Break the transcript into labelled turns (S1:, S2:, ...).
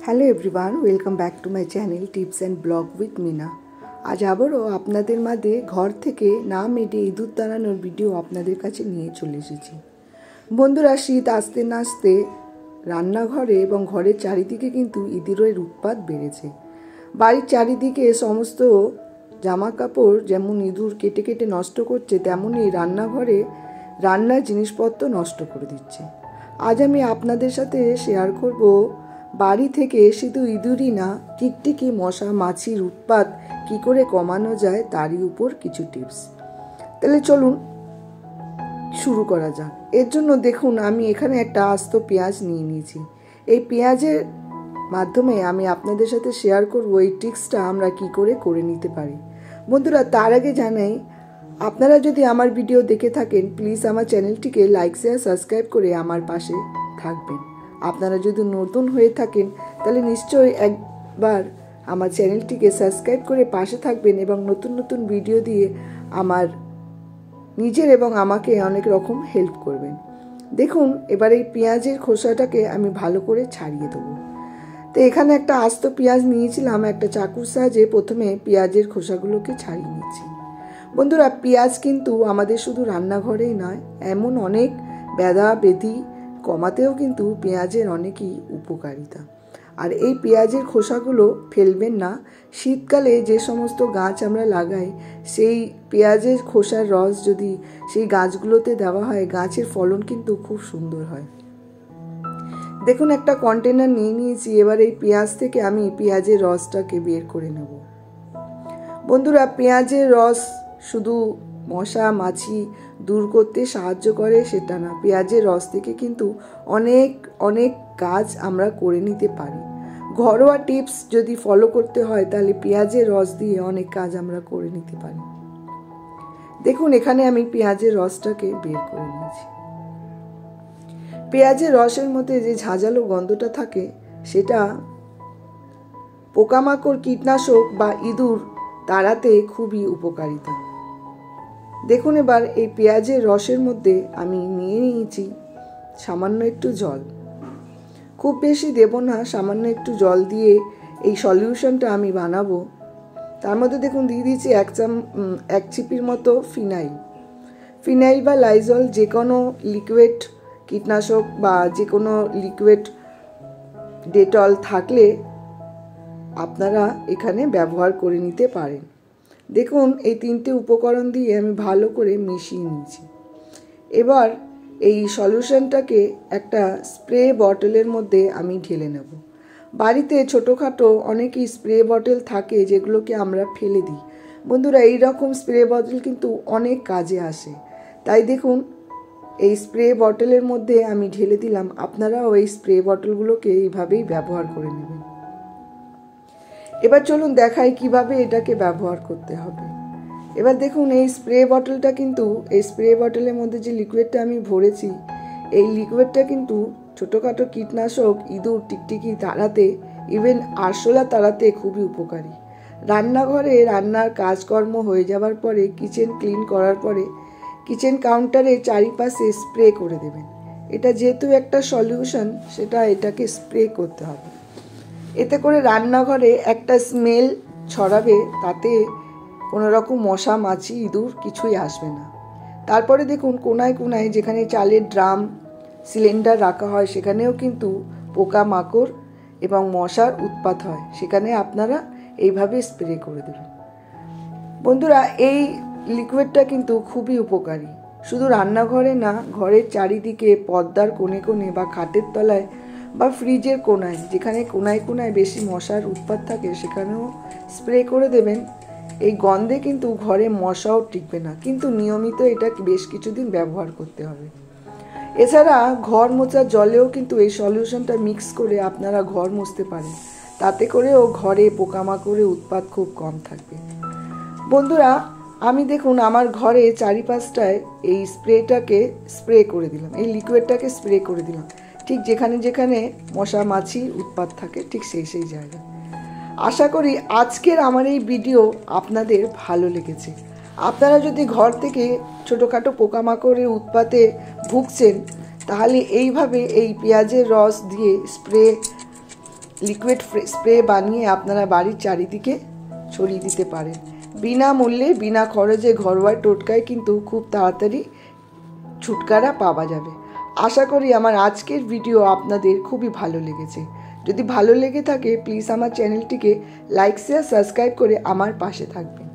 S1: Hello everyone welcome back to my channel tips and blog with Mina আজ আবারও আপনাদের মাঝে ঘর থেকে না মেটে ইঁদুর তাড়ানোর ভিডিও আপনাদের কাছে নিয়ে চলে এসেছি। বন্ধুরা, শীত আসতে না আসতে রান্নাঘরে এবং ঘরের চারিদিকে কিন্তু ইঁদুরের উৎপাত বেড়েছে। বাড়ির চারিদিকে সমস্ত জামা কাপড় যেমন ইঁদুর কেটে কেটে নষ্ট করছে তেমনই রান্নাঘরে রান্নার জিনিসপত্র নষ্ট করে দিচ্ছে। আজ আমি আপনাদের সাথে শেয়ার করব বাড়ি থেকে শুধু ইঁদুরই না, টিকটিকি মশা, মাছির উৎপাত, কি করে কমানো যায় তারই উপর কিছু টিপস তাহলে চলুন শুরু করা যাক। এর জন্য দেখুন, আমি এখানে একটা আস্ত পেঁয়াজ নিয়ে নিয়েছি। এই পেঁয়াজের মাধ্যমে আমি আপনাদের সাথে শেয়ার করব এই টিক্সটা আমরা কি করে করে নিতে পারি। বন্ধুরা, তার আগে জানাই, আপনারা যদি আমার ভিডিও দেখে থাকেন প্লিজ আমার চ্যানেলটিকে লাইক শেয়ার সাবস্ক্রাইব করে আমার পাশে থাকবেন। আপনারা যদি নতুন হয়ে থাকেন, তাহলে নিশ্চয়ই একবার আমার চ্যানেলটিকে সাবস্ক্রাইব করে পাশে থাকবেন এবং নতুন নতুন ভিডিও দিয়ে আমার নিজের এবং আমাকে অনেক রকম হেল্প করবেন। দেখুন, এবার এই পেঁয়াজের খোসাটাকে আমি ভালো করে ছাড়িয়ে দেবো। তো এখানে একটা আস্ত পেঁয়াজ নিয়েছিলাম, একটা চাকুর সাহায্যে প্রথমে পেঁয়াজের খোসাগুলোকে ছাড়িয়ে নিচ্ছি। বন্ধুরা, পেঁয়াজ কিন্তু আমাদের শুধু রান্নাঘরেই নয়, এমন অনেক ব্যাধা বেধি কমাতেও কিন্তু পেঁয়াজের অনেকই উপকারিতা। আর এই পেঁয়াজের খোসাগুলো ফেলবেন না। শীতকালে যে সমস্ত গাছ আমরা লাগাই, সেই পেঁয়াজের খোসার রস যদি সেই গাছগুলোতে দেওয়া হয়, গাছের ফলন কিন্তু খুব সুন্দর হয়। দেখুন, একটা কন্টেনার নিয়ে নিয়েছি, এবার এই পেঁয়াজ থেকে আমি পেঁয়াজের রসটাকে বের করে নেব। বন্ধুরা, পেঁয়াজের রস শুধু মশা, মাছি দূর করতে সাহায্য করে সেটা না। পেঁয়াজের রস থেকে কিন্তু অনেক অনেক কাজ আমরা করে নিতে পারি। ঘরোয়া টিপস যদি ফলো করতে হয়, তাহলে পেঁয়াজের রস দিয়ে অনেক কাজ আমরা করে নিতে পারি। দেখুন, এখানে আমি পেঁয়াজের রসটাকে বের করে নিয়েছি। পেঁয়াজের রসের মধ্যে যে ঝাঁঝালো গন্ধটা থাকে, সেটা পোকামাকড়, কীটনাশক বা ইঁদুর তাড়াতে খুবই উপকারিতা। দেখুন এবার এই পেঁয়াজের রসের মধ্যে আমি নিয়ে নিয়েছি সামান্য একটু জল। খুব বেশি দেব না, সামান্য একটু জল দিয়ে এই সলিউশনটা আমি বানাবো। তার মধ্যে দেখুন দিয়ে দিয়েছি এক চাম এক চিপির মতো ফিনাইল। ফিনাইল বা লাইজল যে কোনো লিকুইড কীটনাশক বা যে কোনো লিকুইড ডেটল থাকলে আপনারা এখানে ব্যবহার করে নিতে পারেন। দেখুন, এই তিনটে উপকরণ দিয়ে আমি ভালো করে মিশিয়ে নিয়েছি। এবার এই সলিউশনটাকে একটা স্প্রে বটলের মধ্যে আমি ঢেলে নেব। বাড়িতে ছোটোখাটো অনেকই স্প্রে বটল থাকে যেগুলোকে আমরা ফেলে দিই। বন্ধুরা এই রকম স্প্রে বটল কিন্তু অনেক কাজে আসে। তাই দেখুন, এই স্প্রে বটলের মধ্যে আমি ঢেলে দিলাম। আপনারাও এই স্প্রে বটলগুলোকে এইভাবেই ব্যবহার করে নেবেন। এবার চলুন দেখাই কীভাবে এটাকে ব্যবহার করতে হবে। এবার দেখুন, এই স্প্রে বটলটা কিন্তু, এই স্প্রে বটলের মধ্যে যে লিকুইডটা আমি ভরেছি, এই লিকুইডটা কিন্তু ছোটোখাটো কীটনাশক ইঁদুর টিকটিকি তাড়াতে ইভেন আরশোলা তাড়াতে খুবই উপকারী। রান্নাঘরে রান্নার কাজকর্ম হয়ে যাওয়ার পরে, কিচেন ক্লিন করার পরে, কিচেন কাউন্টারে চারিপাশে স্প্রে করে দেবেন। এটা যেহেতু একটা সলিউশন, সেটা এটাকে স্প্রে করতে হবে। এতে করে রান্নাঘরে একটা স্মেল ছড়াবে, তাতে কোনো রকম মশা, মাছি, ইঁদুর কিছুই আসবে না। তারপরে দেখুন কোনায় কোনায় যেখানে চালের ড্রাম সিলিন্ডার রাখা হয়, সেখানেও কিন্তু পোকা মাকড় এবং মশার উৎপাত হয়। সেখানে আপনারা এইভাবে স্প্রে করে দেবেন। বন্ধুরা, এই লিকুইডটা কিন্তু খুবই উপকারী। শুধু রান্নাঘরে না, ঘরের চারিদিকে, পর্দার কোণে কোণে বা খাটের তলায় বা ফ্রিজের কোনায়, যেখানে কোনায় কোনায় বেশি মশার উৎপাত থাকে, সেখানেও স্প্রে করে দেবেন। এই গন্ধে কিন্তু ঘরে মশাও টিকবে না, কিন্তু নিয়মিত এটা বেশ কিছুদিন ব্যবহার করতে হবে। এছাড়া ঘর মোচার জলেও কিন্তু এই সলিউশনটা মিক্স করে আপনারা ঘর মুছতে পারেন। তাতে করেও ঘরে পোকামাকড়ে উৎপাত খুব কম থাকবে। বন্ধুরা, আমি দেখুন আমার ঘরে চারিপাশটায় এই স্প্রেটাকে স্প্রে করে দিলাম, এই লিকুইডটাকে স্প্রে করে দিলাম। ঠিক যেখানে যেখানে মশা, মাছি উৎপাত থাকে, ঠিক সেই সেই জায়গায়। আশা করি আজকের আমার এই ভিডিও আপনাদের ভালো লেগেছে। আপনারা যদি ঘর থেকে ছোটোখাটো পোকামাকড়ের উৎপাতে ভুগছেন, তাহলে এইভাবে এই পেঁয়াজের রস দিয়ে স্প্রে, লিকুইড স্প্রে বানিয়ে আপনারা বাড়ির চারিদিকে ছড়িয়ে দিতে পারেন। বিনামূল্যে, বিনা খরচে ঘরোয়া টোটকায় কিন্তু খুব তাড়াতাড়ি ছুটকারা পাওয়া যাবে। আশা করি আমার আজকের ভিডিও আপনাদের খুবই ভালো লেগেছে। যদি ভালো লেগে থাকে প্লিজ আমার চ্যানেলটিকে লাইক শেয়ার সাবস্ক্রাইব করে আমার পাশে থাকবেন।